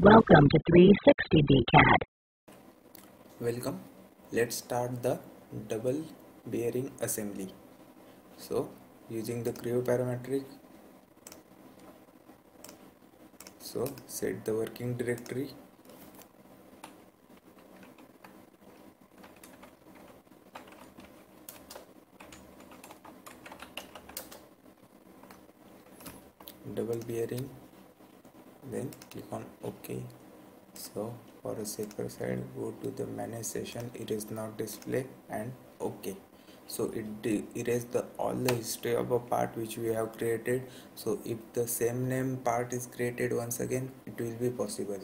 Welcome to 360D CAD. welcome. Let's start the double bearing assembly. So using the creo parametric so set the working directory. Double bearing then click on ok so for a safer side go to the manage session it is not display and ok so it erase the all the history of a part which we have created. So if the same name part is created once again it will be possible.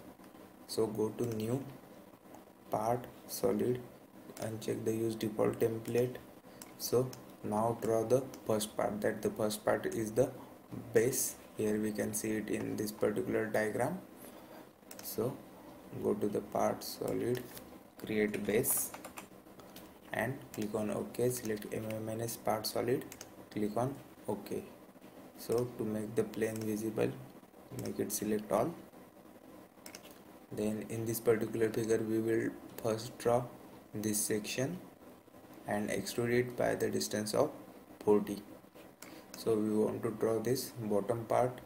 So go to new part solid uncheck the use default template. So now draw the first part that the first part is the base here we can see it in this particular diagram. So go to the part solid create base and click on ok. Select mmns part solid click on ok. So to make the plane visible make it select all. Then in this particular figure we will first draw this section and extrude it by the distance of 40 so we want to draw this bottom part.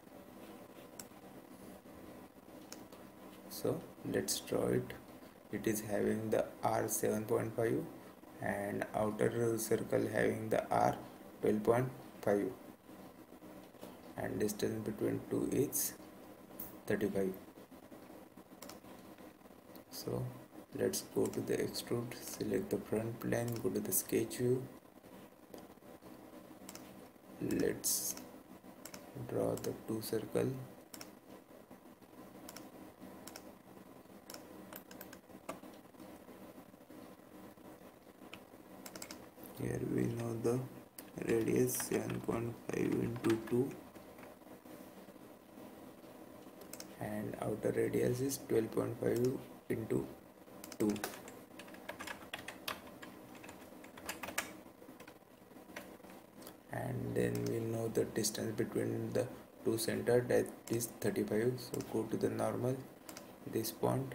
So let's draw it. It is having the r 7.5 and outer circle having the r 12.5 and distance between two is 35 so let's go to the extrude. Select the front plane go to the sketch view let's draw the two circle. Here we know the radius 7.5 into 2 and outer radius is 12.5 into 2 then we know the distance between the two center that is 35 so go to the normal this point.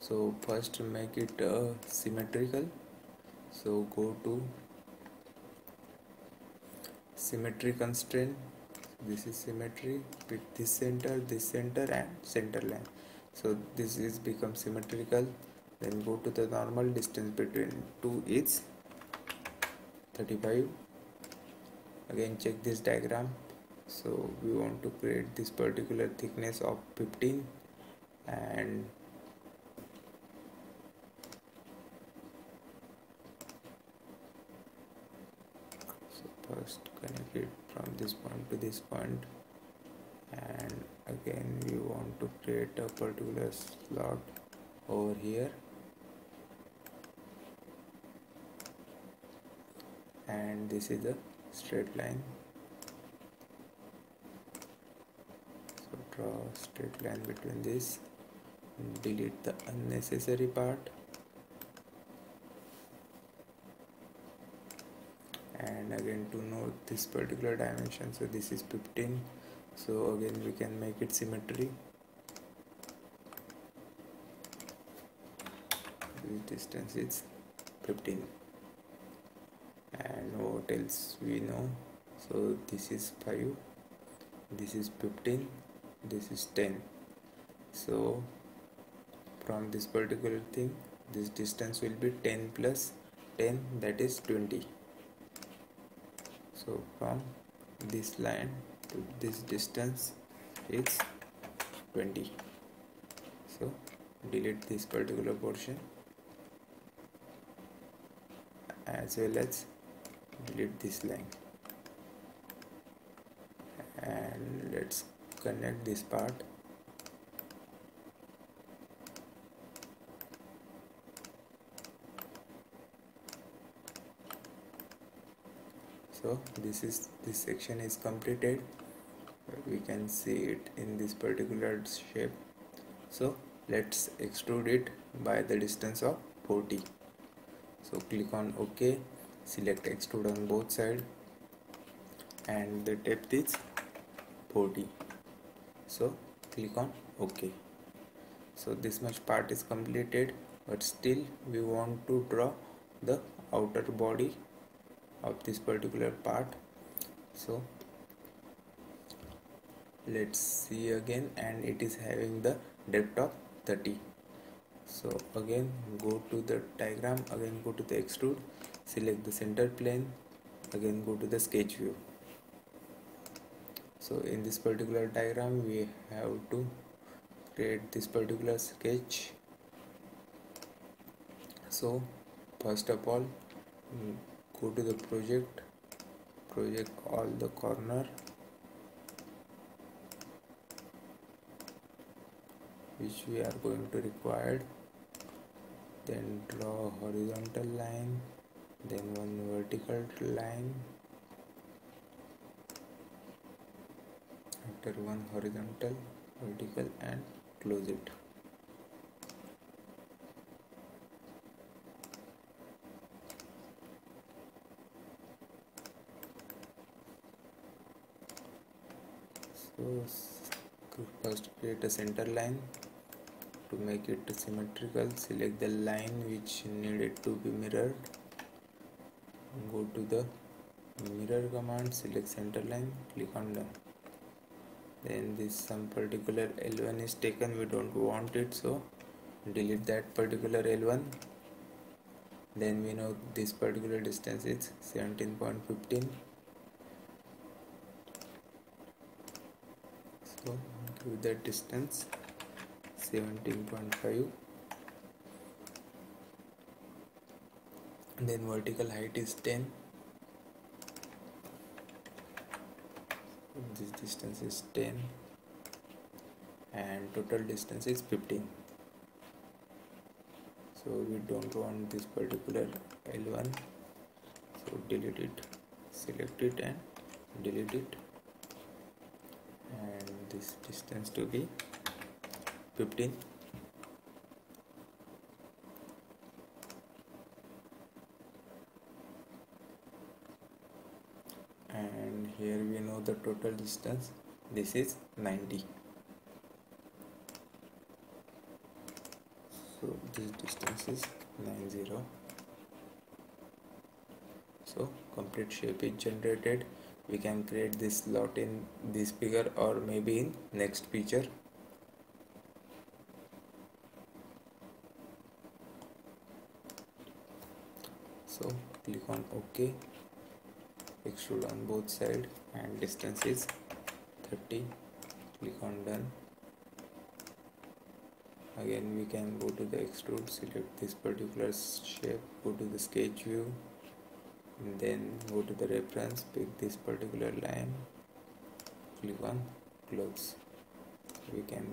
So first make it uh, symmetrical so go to symmetry constraint this is symmetry with this center this center and center line. So this is become symmetrical then go to the normal distance between two is 35 again check this diagram. So we want to create this particular thickness of 15 and so first connect it from this point to this point. And again we want to create a particular slot over here and this is a straight line. So draw straight line between this delete the unnecessary part. And again to note this particular dimension so this is 15 so again we can make it symmetry. This distance is 15 else we know. So this is 5 this is 15 this is 10 so from this particular thing this distance will be 10 plus 10 that is 20 so from this line to this distance is 20 so delete this particular portion. As well as delete this line and let's connect this part. So this is this section is completed. We can see it in this particular shape. So let's extrude it by the distance of 40 so click on ok select extrude on both side and the depth is 40 so click on ok. So this much part is completed but still we want to draw the outer body of this particular part. So let's see again and it is having the depth of 30 so again go to the diagram again go to the extrude select the center plane again go to the sketch view. So in this particular diagram we have to create this particular sketch. So first of all mm, go to the project project all the corner. Which we are going to require. Then draw horizontal line then one vertical line. After one horizontal vertical and close it. So first create a center line. To make it symmetrical select the line which needed to be mirrored go to the mirror command select center line click on done. Then this some particular L1 is taken we don't want it so delete that particular L1 then we know this particular distance is 17.15 so give that distance 17.5 then vertical height is 10 this distance is 10 and total distance is 15 so we don't want this particular L1 so delete it select it and delete it. And this distance to be 15 and here we know the total distance. This is 90 so this distance is 90 so complete shape is generated. We can create this slot in this figure or maybe in next feature. So click on ok extrude on both side and distance is 30 click on done. Again we can go to the extrude select this particular shape go to the sketch view then go to the reference pick this particular line click on close. We can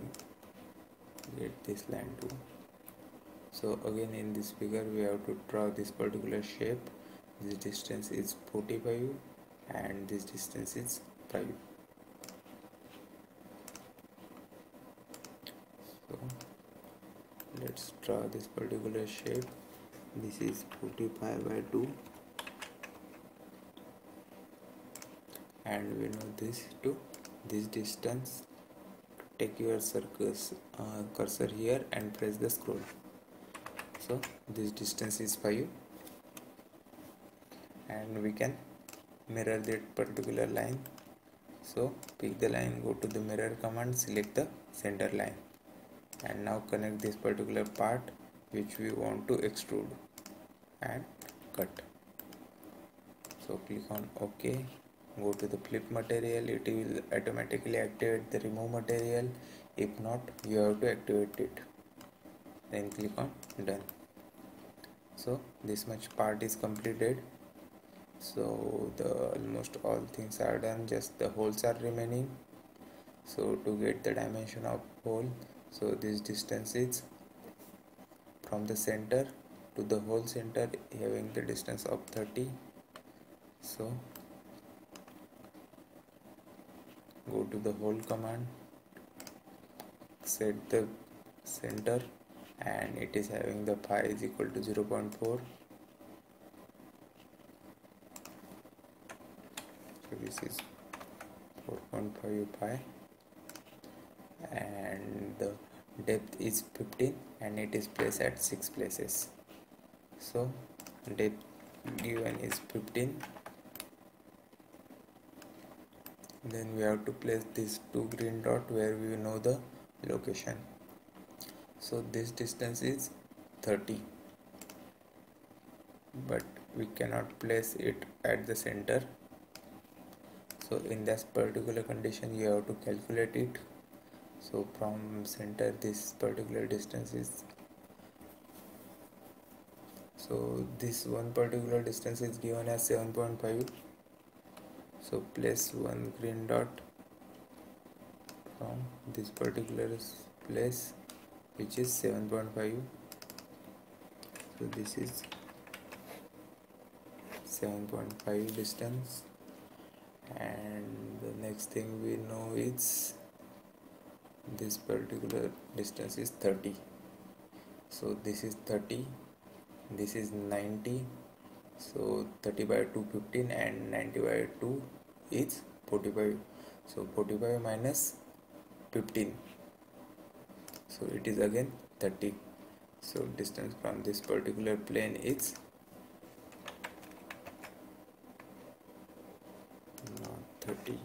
get this line too. So again in this figure we have to draw this particular shape this distance is 45 and this distance is 5 so let's draw this particular shape. This is 45 by 2 and we know this to this distance. Take your circus uh, cursor here and press the scroll. So this distance is 5 and we can mirror that particular line. So pick the line go to the mirror command select the center line. And now connect this particular part which we want to extrude and cut. So click on ok. Go to the flip material. It will automatically activate the remove material. If not you have to activate it. Then click on done. So this much part is completed so the almost all things are done just the holes are remaining. So to get the dimension of hole so this distance is from the center to the hole center having the distance of 30 so go to the hole command set the center and it is having the pi is equal to 0 0.4 this is 4.5 pi and the depth is 15 and it is placed at 6 places. So depth given is 15 then we have to place these two green dot where we know the location. So this distance is 30 but we cannot place it at the center so in this particular condition you have to calculate it. So from center this particular distance is so this one particular distance is given as 7.5 so place one green dot from this particular place which is 7.5 so this is 7.5 distance and the next thing we know is this particular distance is 30 so this is 30 this is 90 so 30 by 2 15 and 90 by 2 is 45 so 45 minus 15 so it is again 30 so distance from this particular plane is not 30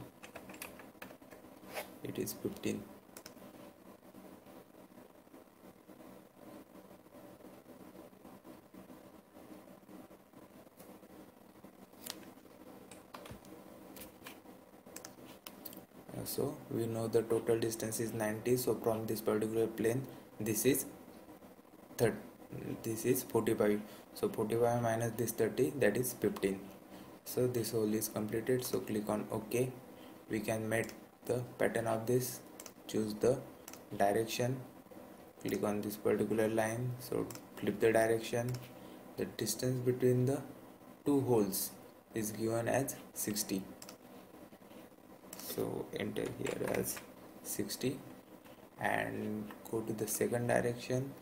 it is 15 uh, so we know the total distance is 90 so from this particular plane this is 30 this is 45 so 45 minus this 30 that is 15 so this hole is completed. So click on ok. We can make the pattern of this. Choose the direction. Click on this particular line. So flip the direction. The distance between the two holes is given as 60 so enter here as 60 and go to the second direction.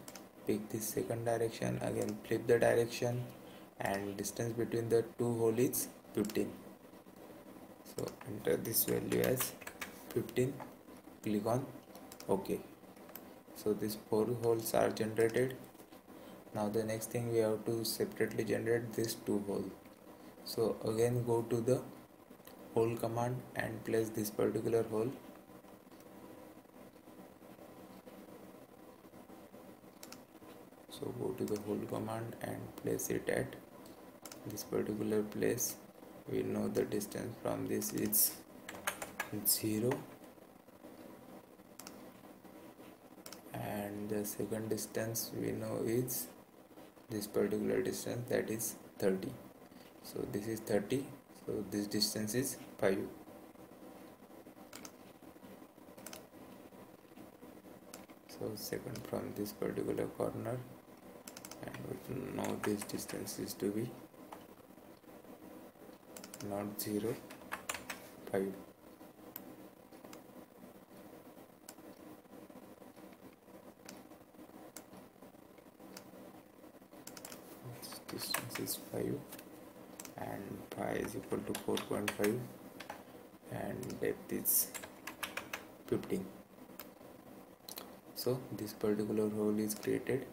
Pick this second direction. Again flip the direction and distance between the two holes is 15 so enter this value as 15 click on ok. So these four holes are generated. Now the next thing we have to separately generate this two hole so again go to the hole command and place this particular hole so go to the hole command and place it at this particular place we know the distance from this is 0 and the second distance we know is this particular distance that is 30 so this is 30 so this distance is 5 so second from this particular corner and now this distance is to be not 0 5 distance is 5 and pi is equal to 4.5 and depth is 15 so this particular hole is created.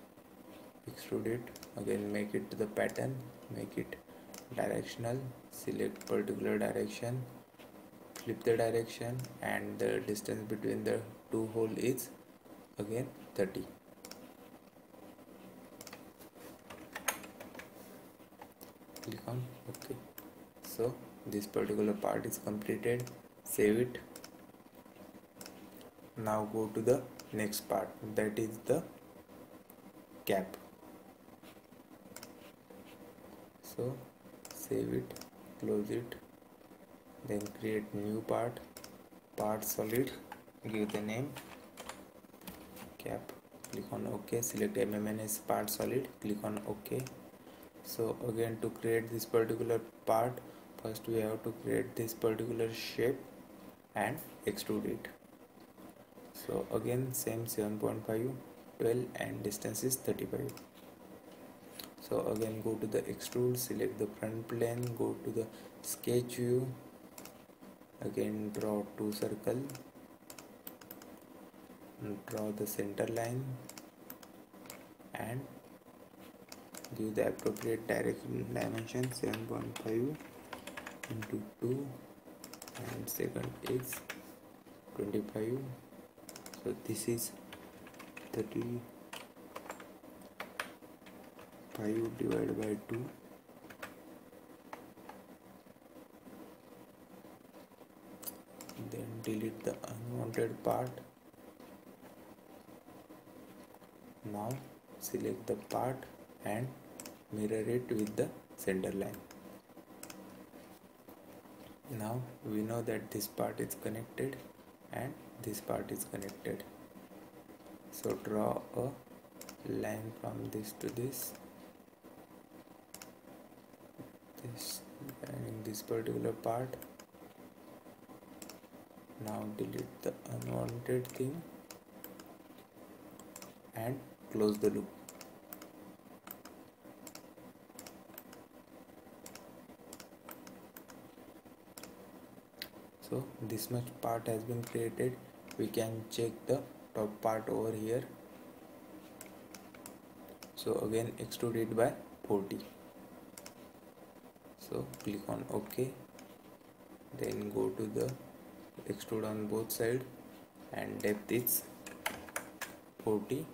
Extrude it again make it to the pattern. Make it directional select particular direction flip the direction and the distance between the two hole is again 30 click on ok. So this particular part is completed. Save it. Now go to the next part. That is the cap. So save it close it then create new part part solid give the name cap click on ok select mmns part solid click on ok. So again to create this particular part first we have to create this particular shape and extrude it. So again same 7.5 12 and distance is 35 so again go to the extrude select the front plane go to the sketch view. Again draw two circle. Draw the center line. And give the appropriate direction dimension 7.5 into 2 and second is 25 so this is 35 divided by 2 then delete the unwanted part. Now select the part and mirror it with the center line. Now we know that this part is connected and this part is connected. So draw a line from this to this and in this particular part. Now delete the unwanted thing and close the loop. So this much part has been created. We can check the top part over here. So again extrude it by 40 so click on ok. Then go to the extrude on both side and depth is 40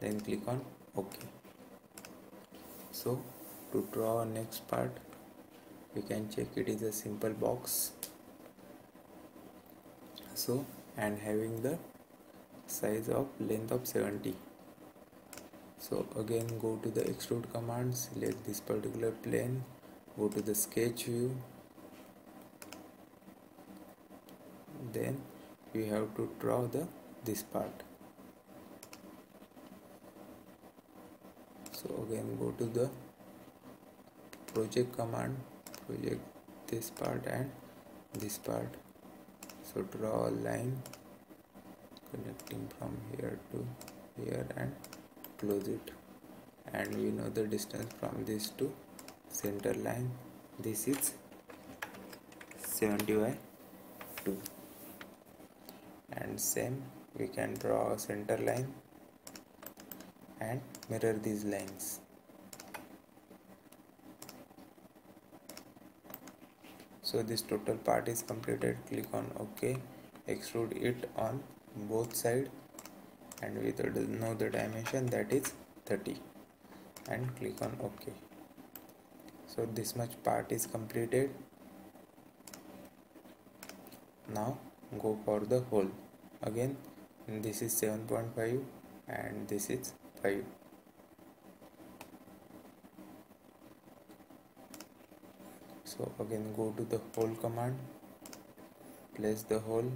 then click on ok. So to draw next part we can check it is a simple box. So and having the size of length of 70 so again go to the extrude command select this particular plane go to the sketch view. Then we have to draw the this part. So again go to the project command project this part and this part. So draw a line connecting from here to here and close it. And we know the distance from this to center line. This is 70 by 2 and same we can draw a center line and mirror these lines. So this total part is completed. Click on ok. Extrude it on both side and we know the dimension that is 30 and click on ok. So this much part is completed. Now go for the hole again this is 7.5 and this is 5 so again go to the hole command. Place the hole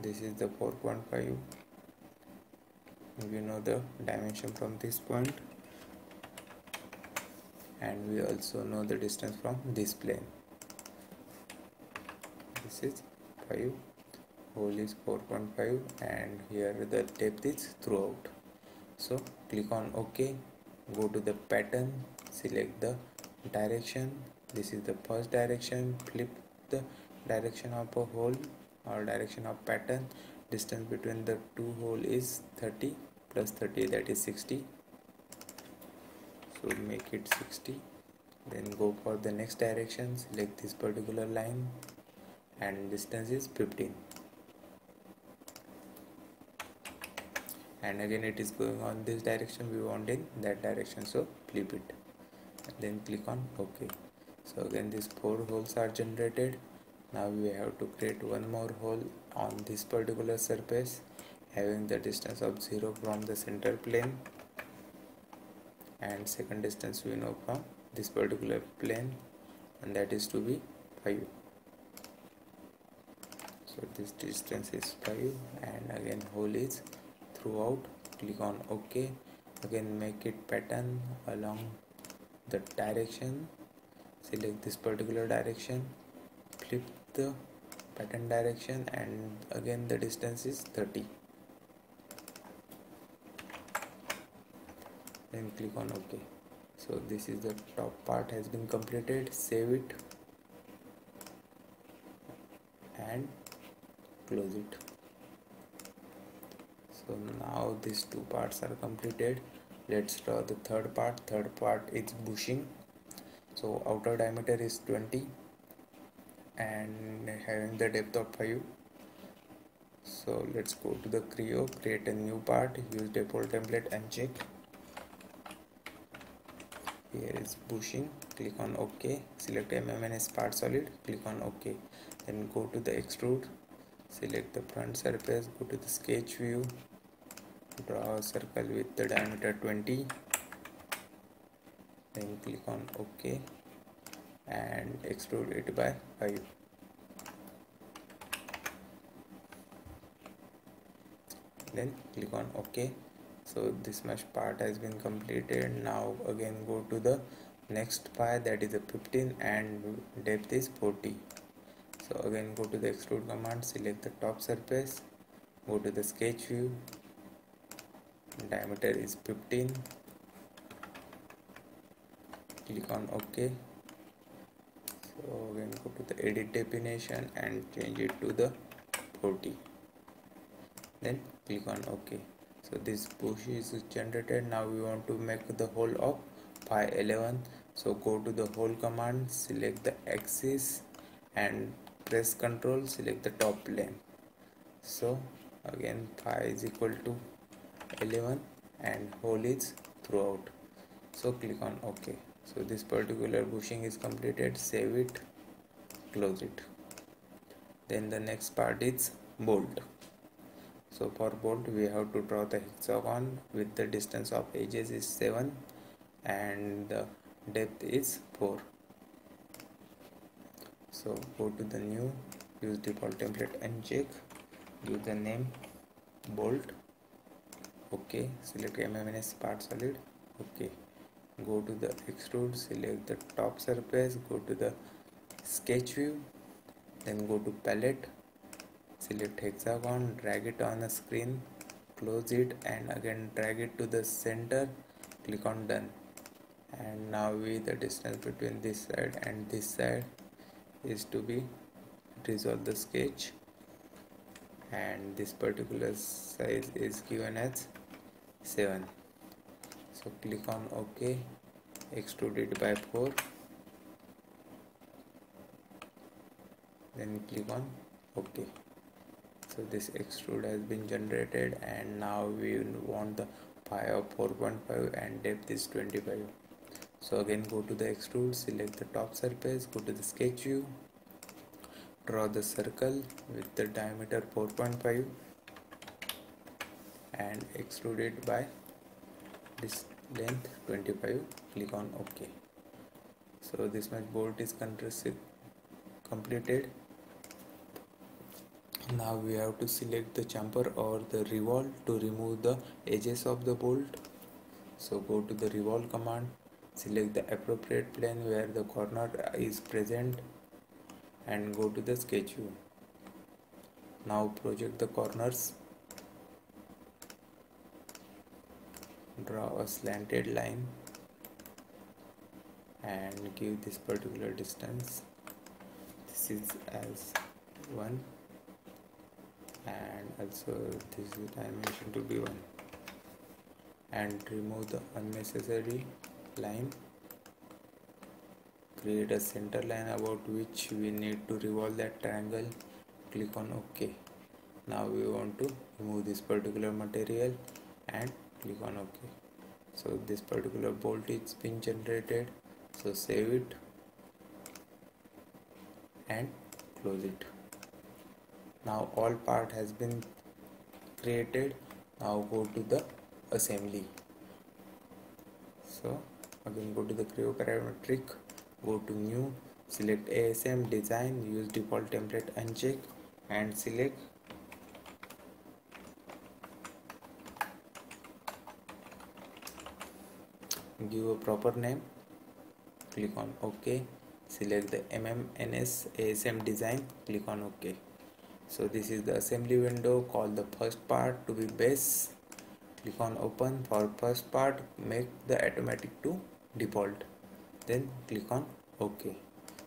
this is the 4.5 we know the dimension from this point. And we also know the distance from this plane. This is 5 hole is 4.5 and here the depth is throughout. So click on ok. Go to the pattern. Select the direction. This is the first direction. Flip the direction of a hole or direction of pattern. Distance between the two hole is 30 plus 30 that is 60 so make it 60 then go for the next direction select this particular line and distance is 15 and again it is going on this direction we want in that direction so flip it. And then click on ok. So again these four holes are generated. Now we have to create one more hole on this particular surface having the distance of 0 from the center plane and second distance we know from this particular plane and that is to be 5 so this distance is 5 and again hole is throughout. Click on ok. Again make it pattern along the direction. Select this particular direction. Flip the pattern direction and again the distance is 30 then click on ok. So this is the top part has been completed. Save it. And close it. So now these two parts are completed. Let's draw the third part. Third part is bushing. So outer diameter is 20 and having the depth of 5 so let's go to the creo. Create a new part. Use default template and check here is bushing click on ok. Select mmns part solid. Click on ok. Then go to the extrude. Select the front surface. Go to the sketch view. Draw a circle with the diameter 20 then click on ok and extrude it by 5 then click on ok so this much part has been completed. Now again go to the next pie that is a 15 and depth is 40 so again go to the extrude command select the top surface go to the sketch view. Diameter is 15 click on ok. So again go to the edit definition and change it to the 40 then click on ok so this bush is generated. Now we want to make the hole of pi 11 so go to the hole command select the axis and press ctrl select the top plane so again pi is equal to 11 and hole is throughout. So click on ok. So this particular bushing is completed. Save it. Close it. Then the next part is bolt so for bolt we have to draw the hexagon with the distance of edges is 7 and the depth is 4 so go to the new use default template and check. Give the name bolt. Okay select mmns part solid. Okay go to the extrude select the top surface go to the sketch view then go to palette select hexagon drag it on the screen close it and again drag it to the center. Click on done. And now we the distance between this side and this side is to be resolve the sketch. And this particular size is given as 7 so click on ok. Extrude it by 4 then click on ok so this extrude has been generated and now we want the pi of 4.5 and depth is 25 so again go to the extrude select the top surface go to the sketch view draw the circle with the diameter 4.5 and extrude it by this length 25 click on ok. So this much bolt is completed now we have to select the chamfer or the revolve to remove the edges of the bolt. So go to the revolve command select the appropriate plane where the corner is present and go to the sketch view. Now project the corners. Draw a slanted line and give this particular distance. This is as 1 and also this dimension to be 1 and remove the unnecessary line. Create a center line about which we need to revolve that triangle. Click on ok. Now we want to remove this particular material and click on ok. So this particular bolt is being generated. So save it and close it now all part has been created. Now go to the assembly. So again go to the creo parametric go to new. Select asm design use default template uncheck and select give a proper name. Click on ok. Select the mmns asm design. Click on ok so this is the assembly window call the first part to be base. Click on open for first part make the automatic to default. Then click on ok.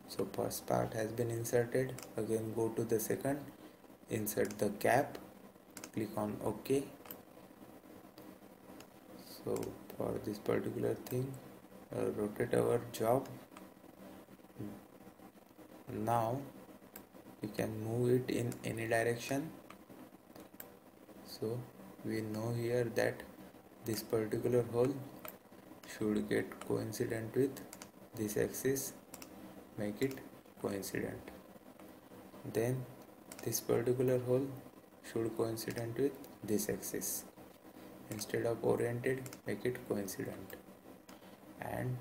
So first part has been inserted. Again go to the second insert the cap click on ok. So for this particular thing uh, rotate our job. Now we can move it in any direction. So we know here that this particular hole should get coincident with this axis. Make it coincident. Then this particular hole should coincident with this axis. Instead of oriented make it coincident. And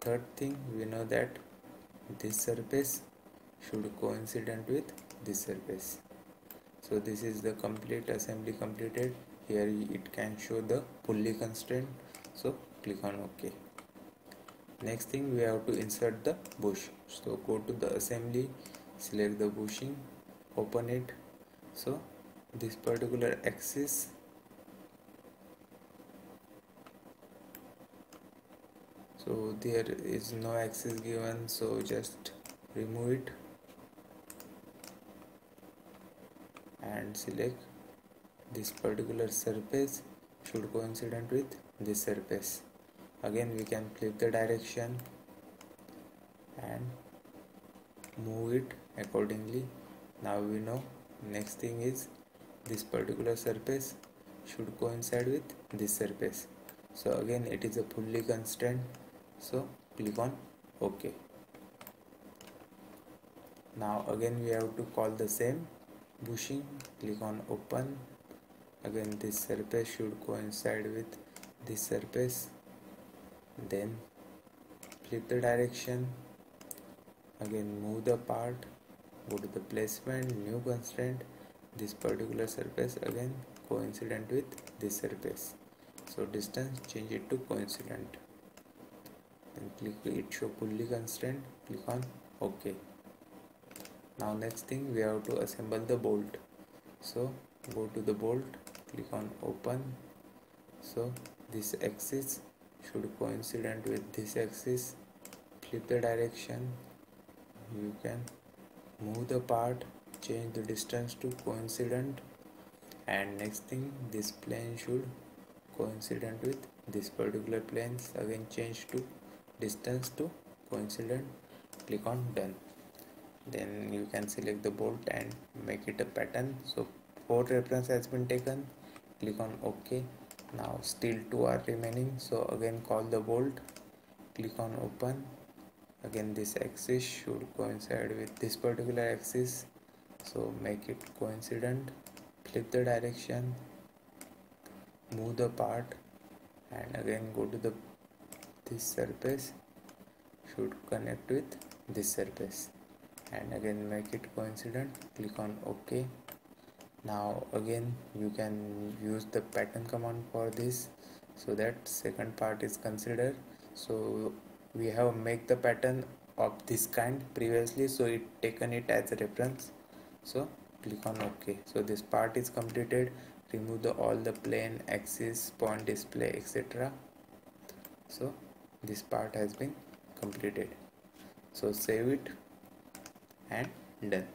third thing we know that this surface should coincident with this surface so this is the complete assembly completed. Here it can show the fully constraint. So click on ok. Next thing we have to insert the bush. So go to the assembly select the bushing open it. So this particular axis so there is no axis given. So just remove it and select this particular surface should coincident with this surface. Again we can flip the direction and move it accordingly. Now we know next thing is this particular surface should coincide with this surface. So again it is a fully constraint so click on ok. Now again we have to call the same bushing click on open. Again this surface should coincide with this surface. Then flip the direction. Again move the part go to the placement new constraint. This particular surface again coincident with this surface. So distance change it to coincident. Then click it show fully constraint. Click on ok now next thing we have to assemble the bolt. So go to the bolt click on open. So this axis should coincident with this axis. Flip the direction. You can move the part change the distance to coincident. And next thing this plane should coincident with this particular planes again change to distance to coincident. Click on done then you can select the bolt and make it a pattern. So four reference has been taken. Click on ok. Now still two are remaining. So again call the bolt. Click on open. Again this axis should coincide with this particular axis. So make it coincident. Flip the direction. Move the part. And again go to the this surface. Should connect with this surface and again make it coincident click on ok. Now again you can use the pattern command for this so that second part is considered. So we have make the pattern of this kind previously so it taken it as a reference. So click on ok. So this part is completed. Remove the all the plane axis point display etc so this part has been completed. So save it and done